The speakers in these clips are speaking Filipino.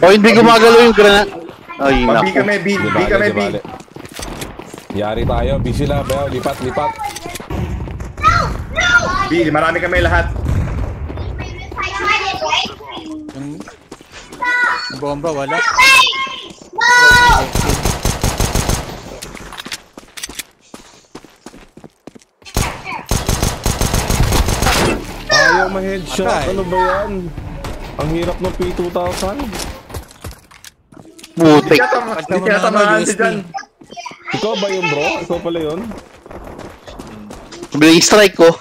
O hindi gumagalaw yung granada. Ay, Pag B naku. kami, B, B bale, kami, di B. bale. Yari tayo, B sila, Beo, lipat, lipat. B, marami kami lahat. Yung, bomba, wala. Ayaw ma-headshot, ano ba yan? Ang hirap ng P2000. Putik. Hindi tamaan ano, si. Jan. Ikaw ba yun bro? Ikaw pala yun? Blink strike ko.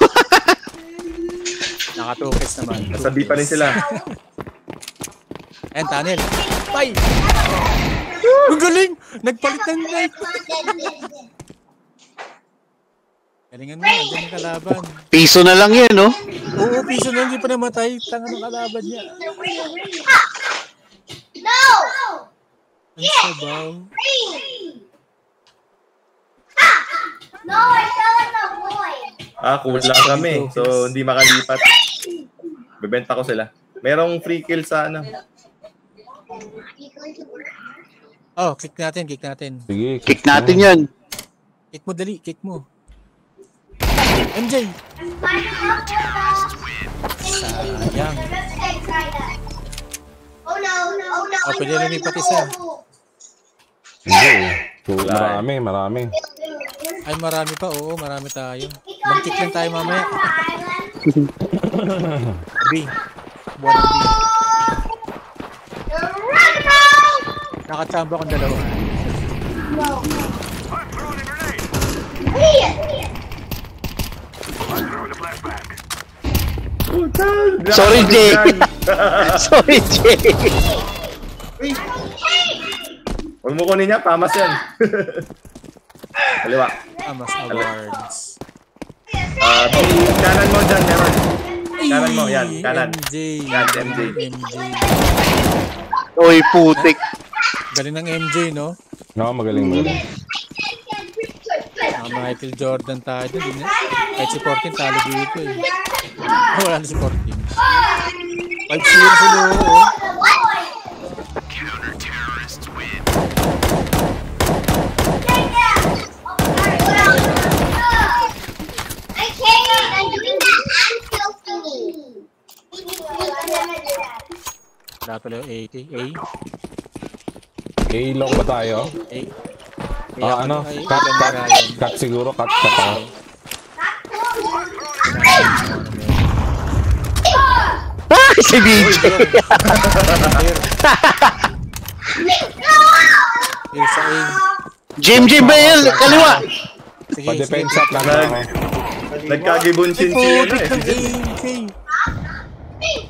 Nakatukis naman. Nasa B pa rin sila. Ayan, tunnel. Ay! Ang galing! Nagpalit ng knife! Galingan mo, andyan yung kalaban. Piso na lang yan, no? Oo, piso na hindi pa namatay. Tanga ng kalaban niya. Ang sabaw. Ah, cool lang kami. So, hindi makalipat. Bebenta ko sila. Merong free kill sa ano. Oh, click natin, click natin. Sige. Kick natin yan. Kick mo, dali, kick mo. MJ! Sayang. Oh no, no, no. Oh, pwede rin ipat isa. Hindi. So, Wala eh. marami, marami. Ay, marami pa. Oo, marami tayo. Mag-kick lang tayo mamaya. B. Buwan B. Nakachamba kong dalawa. Sorry, Jay. Sorry, Jay. Huwag mo kunin niya, pamas yan. Kaliwa. Amas Awards. Ah, uh, kanan mo dyan, meron. Kanan mo, yan, kanan. MJ. Yan, MJ. MJ. Uy, putik. Galing ng MJ, no? No, magaling magaling. Mga Michael Jordan tayo. Din, kahit si 14 talo dito eh. Oh, wala na si 14. 5-0 sila, oh. Pala yung AK. A? A-lock ba tayo? A? Ah, ano? Cut, cut. Cut siguro, cut, cut ako. Ah, si BJ. Here sa A. Jim, Jim, ba yan? Kaliwa. Sige, Pa-defense sige. up lang ako. Nagkagibunsin Ay, si ano putik eh.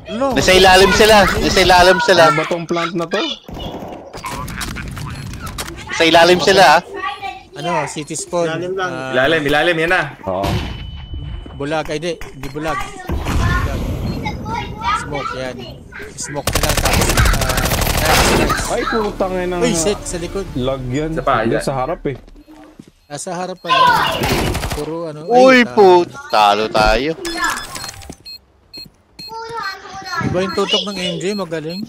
Ano? Nasa ilalim sila. Nasa ilalim sila. Ano ba tong plant na to? Sa ilalim sila, ah. Ano? City spawn. Ilalim lang. Ah, Ilalim, ilalim, yan na. Oo. bulag. Ay, di. Hindi bulag. Bulag. Smoke, yan. Smoke na lang. Tapos, ah, nice, nice. Ay, putang ina. Uy, shit. Sa likod. Lag yan. Isa pa, Hindi, sa harap eh. Nasa harap pala. Puro ano. Uy, ay, ah, put. Talo tayo. Iba yung tutok ng MJ. Magaling.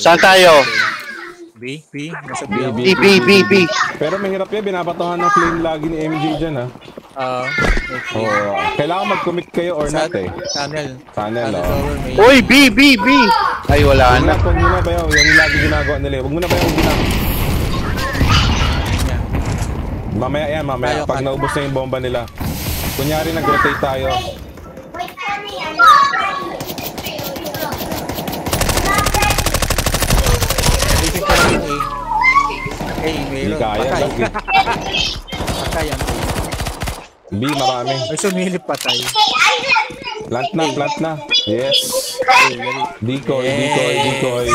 Saan tayo? B, B. Nasa B. B, ako. B. B, B, B, B. Pero mahirap yan, binabatuhan ng flame lagi ni MJ dyan ha. Ah, Oo. kailangan mag-commit kayo or sa not eh. tunnel. Tunnel, oh. Uy, B, B, B. Ay, wala Huwag na. na, huwag muna ba yun? Yan yung lagi ginagawa nila. eh. Huwag muna ba yung gina. Yan. Mamaya yan, mamaya. Tayo, Pag cut. naubos na yung bomba nila. Kunyari nag-rotate tayo. A. A, Hindi kaya. Patay. eh. Patay ang A. B, marami. Ay, sumilip patay. Plant na, plant na. Yes. Ay, galing. Decoy, decoy, decoy.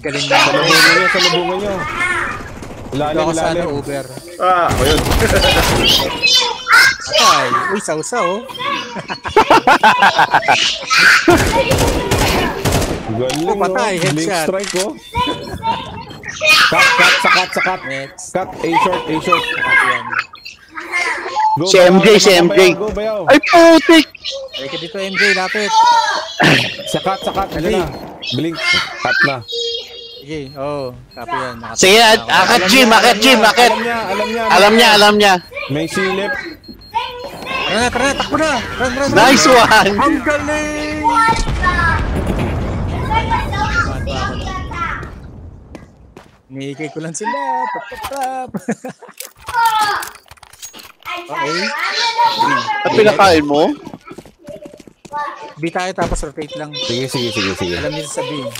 Galing na. Salubungan nyo, salubungan nyo. Sa ano, ilalim. over. Ah, o yun. Patay. Uy, sausaw. Galing, Oh, patay, oh. Blink headshot. strike, oh. Cut, cut, sakat, sakat. Next. Cut, A short, A short. Ayan. Go, Si MJ, si MJ. Go, bayaw. Ay, putik! Halika dito, MJ, lapit. Sakat, sakat. Na. Blink. Cut na. Sige, oo. Oh, copy yan. Nakatakot Sige, na at- ako. akat Jim, akat Jim, akat! Alam niya, alam niya. Alam niya, alam niya. May silip. Tara na, tara na, takbo na. Run, run, run. Nice one! Ang galing! Niikay ko lang sila. Pap, pap, pap. okay. At pinakain mo? B tayo tapos rotate lang. Sige, sige, sige, sige. Alam niyo sabihin.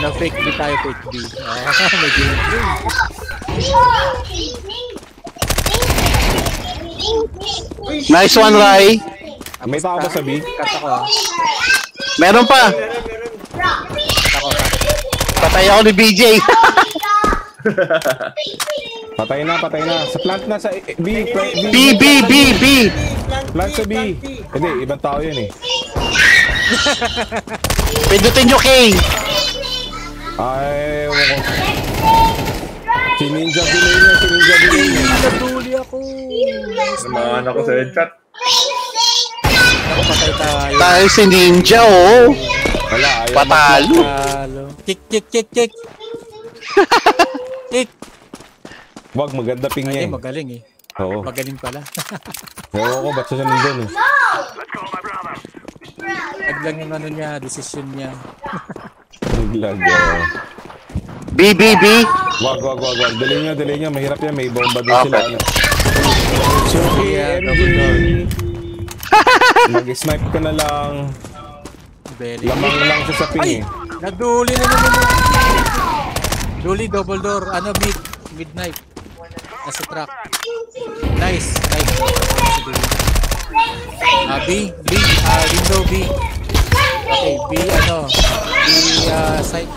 Ano, fake B tayo, fake B. Ah, may gameplay. Nice one, Rai. May tao ba sa B? Cut ako ah. Meron pa. Cut ako, cut. Patay ako ni BJ. Patay na, patay na. Sa plant na, sa B. B, B, B, B. Plant sa B. Hindi, ibang tao yun eh. Pindutin nyo K. Ay, ewan ko. Si Ninja delay niya, si Ninja delay niya. Naduli ako. Samahan ako sa headshot. Ako patay tayo. Tayo si Ninja, oh. Wala, ayaw. Patalo. Talo. Kick, kick, kick, kick. kick. Wag, maganda ping Ay, niya eh. magaling eh. Oo. Magaling pala. Ewan ko, ba't siya nandun eh. Wag lang yung ano niya, decision niya. Naglag. oh. B, B, B. Wag, wag, wag, wag. Delay niya, delay niya. Mahirap yan. May bomba Okay. sila. Ano. MJ. double door. Mag-snipe ka na lang. Lamang lang siya sa ping Ay! eh. Naduli na naman ako. Duli, double door. Ano, mid. Midnight. Nasa truck. Nice. Nice. Ah, B. B. Ah, window B. Okay, B ano. B ah, side.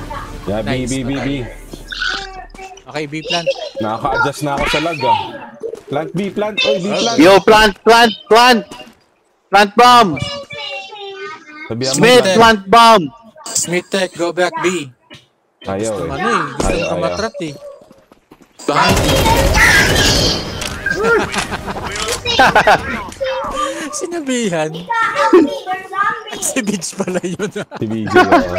Yeah, B, Nice, B, B, B. Okay, B plant. Nakaka-adjust na ako sa lag ah. Plant B, plant. Oy, B, plant. Yo, plant, plant, plant. Plant bomb. Sabihan mo, Smith, plant. plant bomb. Smith Tech, go back B. Ayaw Gusto eh. ano eh. Gusto Ayaw, mo ayaw. kumatrat eh. Behind Sinabihan. Si Biggs pala yun. Si BJ. oo.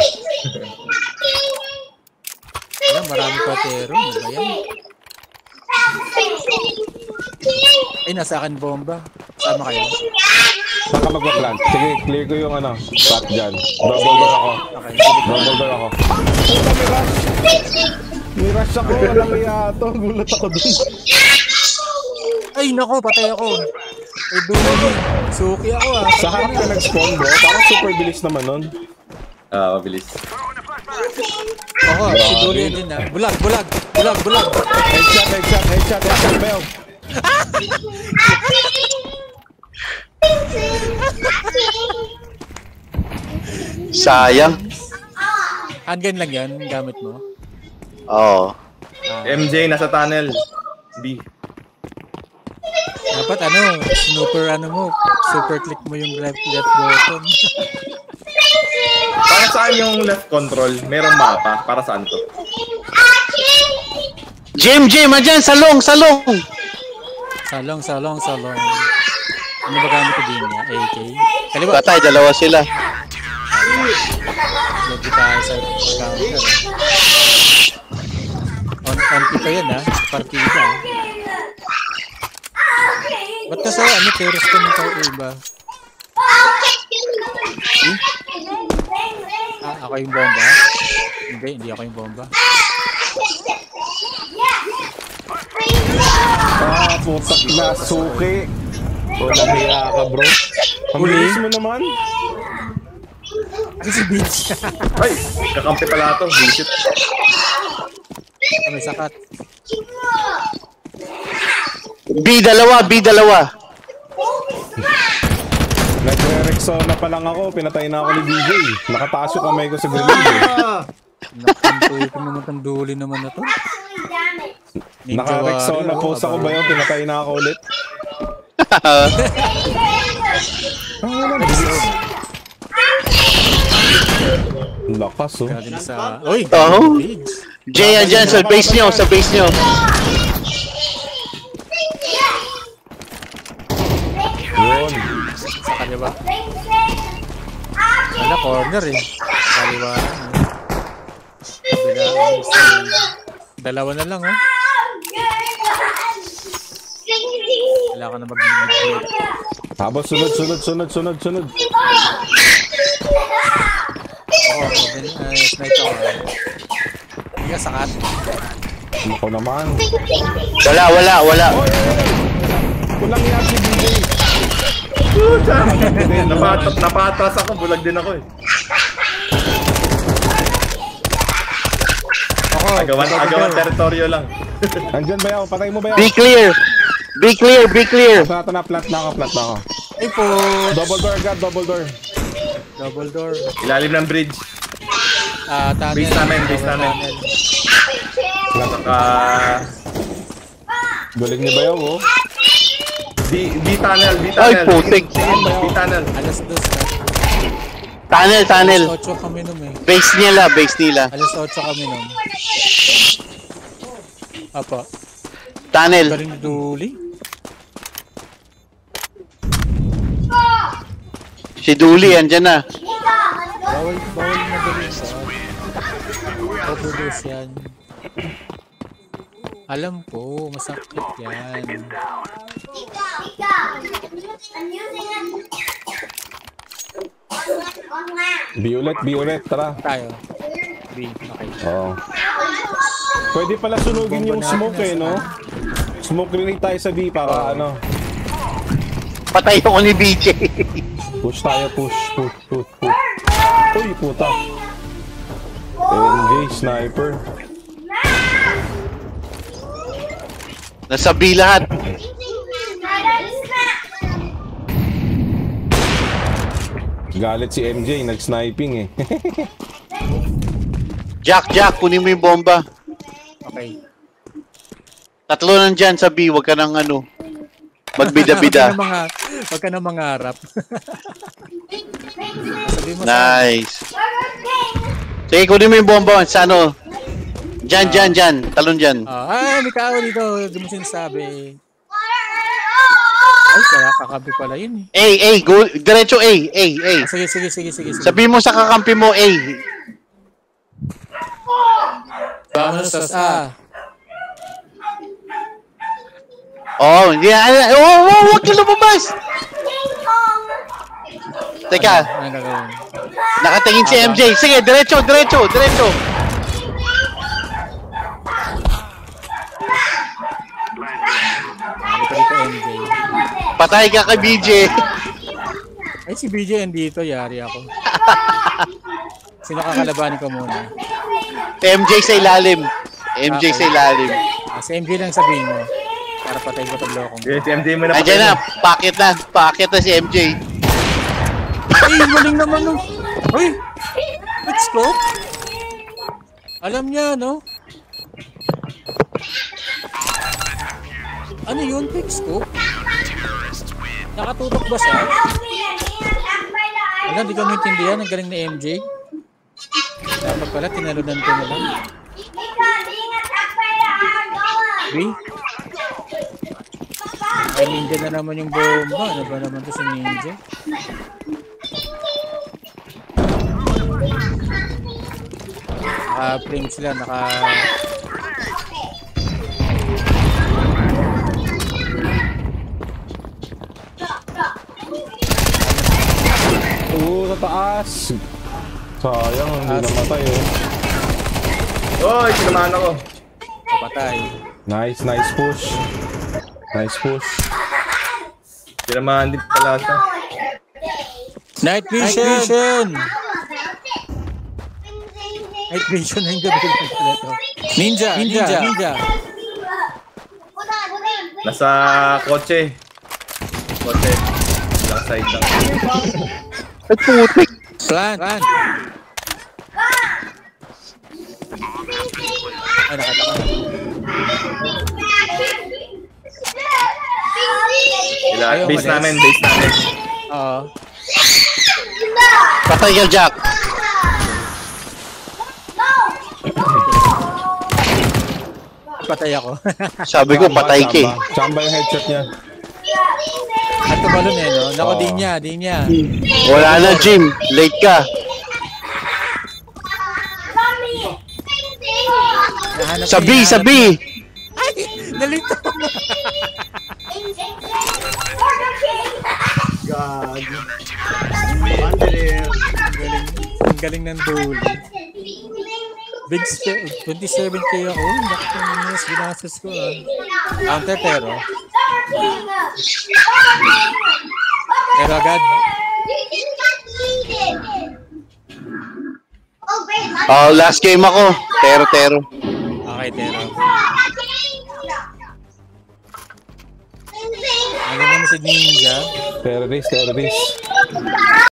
Ayan, marami pa pero. Ano yan? Ay, nasa akin bomba. Sama kayo. Saan ka magpa-plant? Sige, clear ko yung ano, spot dyan. Door ako. Okay, door ako. Puta, may rush! May rush ako, walang iya to. Gulat ako dun. Ay, nako, patay ako. Ay, dumi. Suki ako ah. Sa harap ka nag-spawn bro, parang super bilis naman nun. Ah, mabilis. Ako, si Duli yan din ah. Bulag, bulag, bulag, bulag. Headshot, headshot, headshot, headshot, Bel. Sayang. Handgun lang yan, gamit mo. Oo. MJ, nasa tunnel. B. Dapat ano, snooper ano mo, super click mo yung left left button. Para saan yung left control? Merong mapa. Para saan to? Jim, Jim, andyan, salong, salong. salong, salong, salong. Ano ba gamit ko din niya? AK? Kaliwa, Patay, dalawa sila. lagi tayo sa counter. On, on kita yan ha, partida ah. Ba't ka sa ano, terrorist ka nito iba? Ah, ako yung bomba? Hindi, hindi ako yung bomba. Ah, putak na, suki. Walang hiya ka bro. Bilis mo naman. Ay, si Beach. Ay! Kakampi pala to. Visit. May sakat. B, dalawa, B, dalawa. Nagre-Rexona pa lang ako, pinatay na ako ni BJ. Nakataas yung kamay ko sa grenade. Nakantuyo ko naman ng duli naman na to. Naka-Rexona post ako ba yun? Pinatay na ako ulit. Ang Lakas oh. Din sa... Uy! Bridge. Jay, andyan sa base nyo, sa base nyo. Yun. Sa kaliwa. Wala, corner eh. Kaliwa. Dalawa na lang oh. Wala ka na mag-blade. Habang sunod, sunod, sunod, sunod, sunod. Oo, open. Ay, sniper ko. Hindi ka sakat. Ako naman. Wala, wala, wala. Kulang yan si BJ. Napatas, napatas ako, bulag din ako eh. Ako, Agawan, agawan teritoryo lang. Andyan ba yaw? Patay mo ba yaw? Be clear. Be clear, be clear. Plat na, plat na ako, plat na ako. Ay po! Double door agad, double door. Double door. Ilalim ng bridge. Ah, tunnel. Base namin, base namin. Tunnel. Saka... Galing ni Bayaw oh. B, B tunnel, B Ay, tunnel. putik. B tunnel. Alas dos na. Tunnel, tunnel. Alas 8 kami nun eh. Base nila, base nila. Alas 8 kami nun. Apa. Tunnel. Galing Duli. Si Dooley, andyan na. Bawal, bawal na galing sa. Overdose yan. Alam ko, masakit yan. Be ulit, be ulit, tara. Tayo. B, okay. Oo. Pwede pala sunugin yung smoke eh, no? Smoke grenade tayo sa B para ano. Patay ako ni BJ. Push tayo, push, push, push, push. Uy, puta. MJ, sniper. Nasa B lahat. Galit si MJ, nag-sniping eh. Jack, Jack, kunin mo yung bomba. Okay. Tatlo nandyan sa B, wag ka nang ano. Huwag Magbida-bida. ka na mga, huwag ka na mangarap. Nice. Sige, kunin mo yung bomba sa ano. Dyan, dyan, dyan. Talon dyan. Ah, ay, may tao dito. Hindi mo sinasabi. Ay, kaya kakabi pala yun eh. A, A, go, diretso A, A, A. Ah, sige, sige, sige, sige. sige. Sabi mo sa kakampi mo A. Vamos sa A. Oh, hindi yeah, oh, oh, wag ka lumabas. Teka, Ano nakatingin si MJ. Sige, diretso, diretso, diretso. Ano pa dito MJ? Patay ka kay BJ. Ay, si BJ andito. Yari ako. Sino kakalabanin ko muna? MJ sa ilalim. MJ sa ilalim. Ah, si MJ lang sabihin mo. Para patayin ko itong lokong. Okay, si MJ mo na Andiyan na, pakit na, pakit na si MJ. Ay, maling naman nung... Uy! Let's go! Alam niya, no? Ano yun, fix ko? Nakatutok ba siya? Wala, di ko maintindihan. Ang galing ni MJ. Dapat pala, tinalunan ko na lang. B? Ay, ninja na naman yung bomba. Ano ba naman to si ninja? Naka-frame sila, naka... Oo, sa taas. Sayang, hindi namatay oh. Oy, sinamahan ako. Kapatay. Nice, nice push. Nice push. Sinamahan din pala siya. Night vision! Night vision ng gabi lang pala to. Ninja! Ninja! Ninja! Nasa kotse. Kotse. Lang side lang. Ay, putik. Plan. Plan. Ay, nakata ka na. Ayun, base namin, base namin. Oo. Patay ka, Jack. Patay ako. Sabi ko, patay ka eh. Saan ba yung headshot niya? Tumalon eh, no? Nako, di niya, di niya. Wala na, Jim. Late ka. Nahanap Sabi, niya, sabi. Nalito. Gagi. Wanderer. Ang galing, ang galing ng bully. Big spe- 27k ako. Naku, mas ginastos ko ah. Counter pero. Pero agad. Oh, last game ako. Tero, tero. Okay, pero. Ano naman si Ninja? Terrorist, terrorist.